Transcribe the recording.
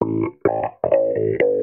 Bye.